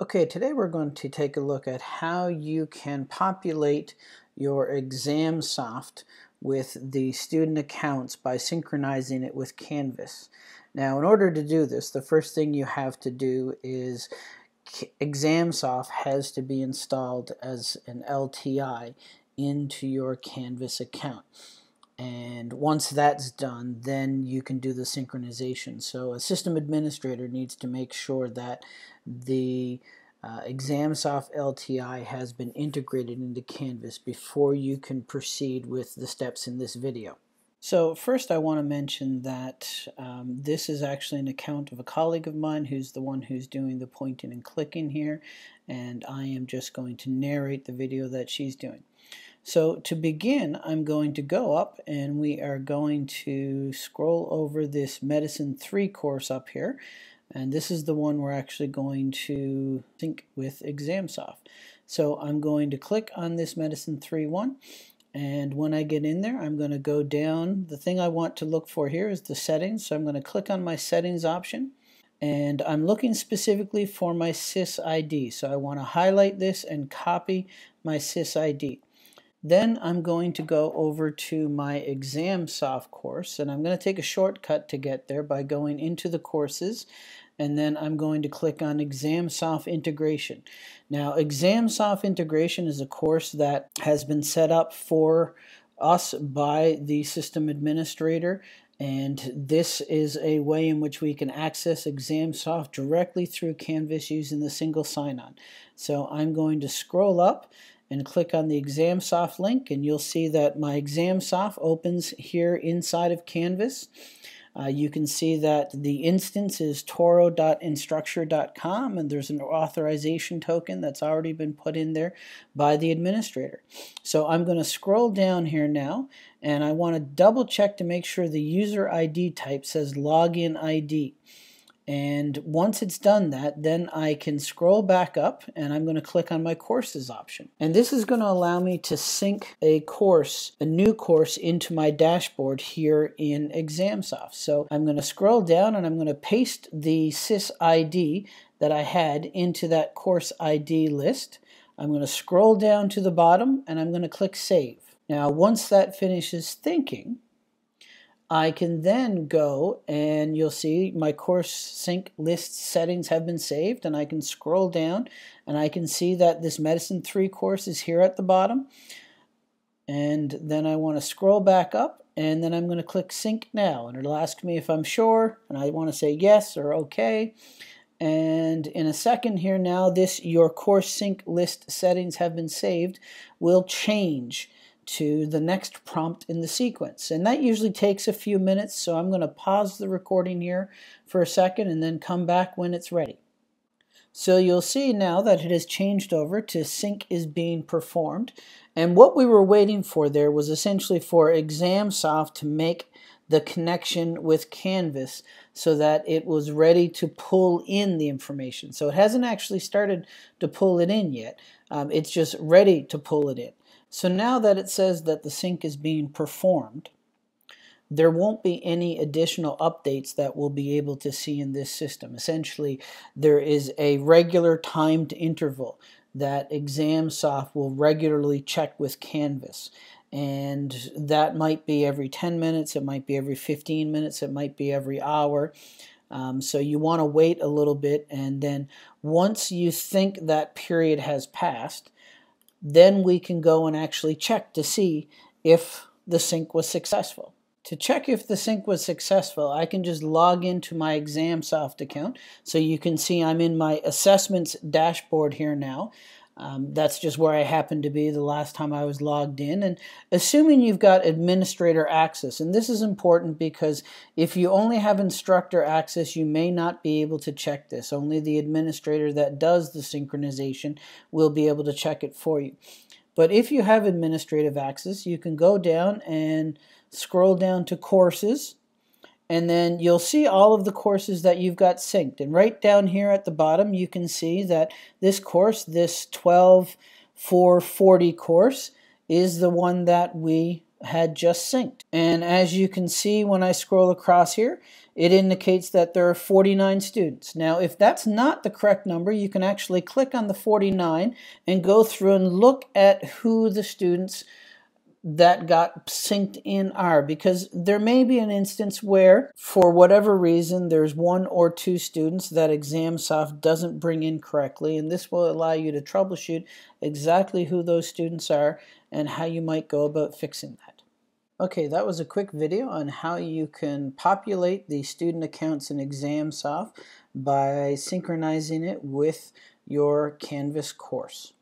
Okay, today we're going to take a look at how you can populate your ExamSoft with the student accounts by synchronizing it with Canvas. Now, in order to do this, the first thing you have to do is ExamSoft has to be installed as an LTI into your Canvas account. And once that's done, then you can do the synchronization. So a system administrator needs to make sure that the uh, ExamSoft LTI has been integrated into Canvas before you can proceed with the steps in this video. So first I want to mention that um, this is actually an account of a colleague of mine who's the one who's doing the pointing and clicking here and I am just going to narrate the video that she's doing. So to begin, I'm going to go up and we are going to scroll over this Medicine 3 course up here. And this is the one we're actually going to sync with ExamSoft. So I'm going to click on this Medicine 3 one. And when I get in there, I'm going to go down. The thing I want to look for here is the settings. So I'm going to click on my settings option. And I'm looking specifically for my SIS ID. So I want to highlight this and copy my SIS ID. Then I'm going to go over to my ExamSoft course and I'm going to take a shortcut to get there by going into the courses and then I'm going to click on ExamSoft integration. Now ExamSoft integration is a course that has been set up for us by the system administrator and this is a way in which we can access ExamSoft directly through Canvas using the single sign-on. So I'm going to scroll up and click on the ExamSoft link and you'll see that my ExamSoft opens here inside of Canvas. Uh, you can see that the instance is touro.instructure.com and there's an authorization token that's already been put in there by the administrator. So I'm going to scroll down here now and I want to double check to make sure the user ID type says login ID. And once it's done that, then I can scroll back up and I'm going to click on my courses option. And this is going to allow me to sync a course, a new course into my dashboard here in ExamSoft. So I'm going to scroll down and I'm going to paste the SIS ID that I had into that course ID list. I'm going to scroll down to the bottom and I'm going to click save. Now once that finishes thinking, I can then go and you'll see my course sync list settings have been saved and I can scroll down and I can see that this medicine 3 course is here at the bottom. And then I want to scroll back up and then I'm going to click sync now and it'll ask me if I'm sure and I want to say yes or okay. And in a second here now this your course sync list settings have been saved will change to the next prompt in the sequence. And that usually takes a few minutes, so I'm going to pause the recording here for a second and then come back when it's ready. So you'll see now that it has changed over to sync is being performed. And what we were waiting for there was essentially for ExamSoft to make the connection with Canvas so that it was ready to pull in the information. So it hasn't actually started to pull it in yet. Um, it's just ready to pull it in. So now that it says that the sync is being performed, there won't be any additional updates that we'll be able to see in this system. Essentially, there is a regular timed interval that ExamSoft will regularly check with Canvas. And that might be every 10 minutes, it might be every 15 minutes, it might be every hour. Um, so you want to wait a little bit, and then once you think that period has passed, then we can go and actually check to see if the sync was successful. To check if the sync was successful, I can just log into my ExamSoft account. So you can see I'm in my assessments dashboard here now. Um, that's just where I happened to be the last time I was logged in. And assuming you've got administrator access, and this is important because if you only have instructor access, you may not be able to check this. Only the administrator that does the synchronization will be able to check it for you. But if you have administrative access, you can go down and scroll down to courses and then you'll see all of the courses that you've got synced. And right down here at the bottom, you can see that this course, this 12 440 course, is the one that we had just synced. And as you can see when I scroll across here, it indicates that there are 49 students. Now, if that's not the correct number, you can actually click on the 49 and go through and look at who the students that got synced in are because there may be an instance where for whatever reason there's one or two students that examsoft doesn't bring in correctly and this will allow you to troubleshoot exactly who those students are and how you might go about fixing that. Okay that was a quick video on how you can populate the student accounts in examsoft by synchronizing it with your canvas course